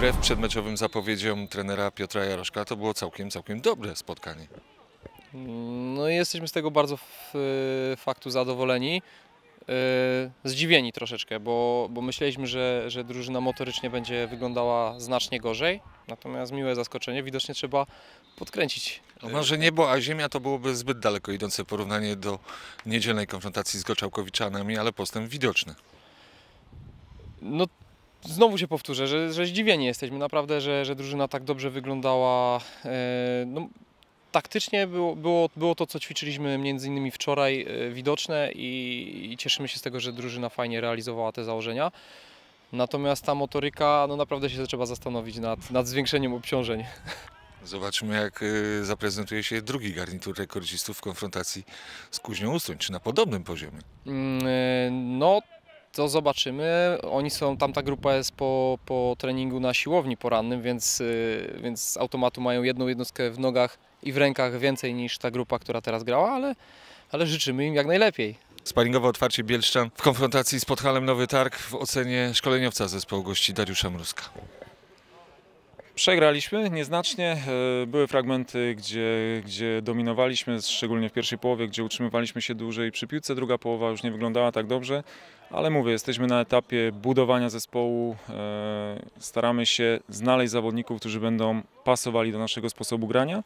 wbrew przedmeczowym zapowiedziom trenera Piotra Jaroszka to było całkiem, całkiem dobre spotkanie. No i jesteśmy z tego bardzo f- faktu zadowoleni. Yy, Zdziwieni troszeczkę, bo, bo myśleliśmy, że, że drużyna motorycznie będzie wyglądała znacznie gorzej. Natomiast miłe zaskoczenie, widocznie trzeba podkręcić. No może niebo, a ziemia to byłoby zbyt daleko idące porównanie do niedzielnej konfrontacji z Goczałkowiczanami, ale postęp widoczny. No znowu się powtórzę, że, że zdziwieni jesteśmy naprawdę, że, że drużyna tak dobrze wyglądała. Yy, No, taktycznie było, było, było to, co ćwiczyliśmy między innymi wczoraj yy, widoczne i, i cieszymy się z tego, że drużyna fajnie realizowała te założenia. Natomiast ta motoryka, no naprawdę się trzeba zastanowić nad, nad zwiększeniem obciążeń. Zobaczmy, jak y, zaprezentuje się drugi garnitur rekordzistów w konfrontacji z Kuźnią Ustroń, czy na podobnym poziomie. Mm, No, to zobaczymy. Oni są, tamta grupa jest po, po treningu na siłowni porannym, więc, y, więc z automatu mają jedną jednostkę w nogach i w rękach więcej niż ta grupa, która teraz grała, ale, ale życzymy im jak najlepiej. Sparingowe otwarcie Bielszczan w konfrontacji z Podhalem Nowy Targ w ocenie szkoleniowca zespołu gości Dariusza Mruzka. Przegraliśmy nieznacznie. E, Były fragmenty, gdzie, gdzie dominowaliśmy, szczególnie w pierwszej połowie, gdzie utrzymywaliśmy się dłużej przy piłce. Druga połowa już nie wyglądała tak dobrze, ale mówię, jesteśmy na etapie budowania zespołu. E, Staramy się znaleźć zawodników, którzy będą pasowali do naszego sposobu grania.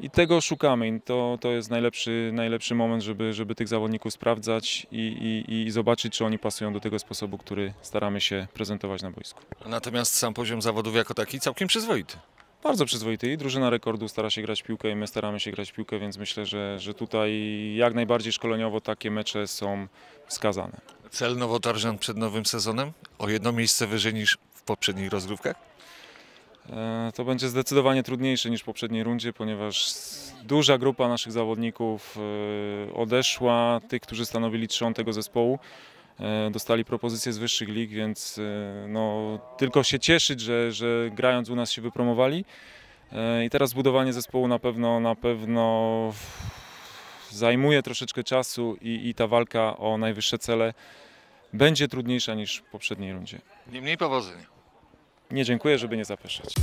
I tego szukamy. To, to jest najlepszy, najlepszy moment, żeby, żeby tych zawodników sprawdzać i, i, i zobaczyć, czy oni pasują do tego sposobu, który staramy się prezentować na boisku. Natomiast sam poziom zawodów jako taki całkiem przyzwoity. Bardzo przyzwoity i drużyna rekordu stara się grać piłkę i my staramy się grać piłkę, więc myślę, że, że tutaj jak najbardziej szkoleniowo takie mecze są wskazane. Cel Nowotarżan przed nowym sezonem? O jedno miejsce wyżej niż w poprzednich rozgrywkach? E, To będzie zdecydowanie trudniejsze niż w poprzedniej rundzie, ponieważ duża grupa naszych zawodników e, odeszła, tych, którzy stanowili trzon tego zespołu. e, Dostali propozycje z wyższych lig, więc no, tylko się cieszyć, że, że grając u nas się wypromowali. I teraz budowanie zespołu na pewno, na pewno zajmuje troszeczkę czasu i, i ta walka o najwyższe cele będzie trudniejsza niż w poprzedniej rundzie. Niemniej powodzenia. Nie dziękuję, żeby nie zapeszać.